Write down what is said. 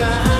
sunshine.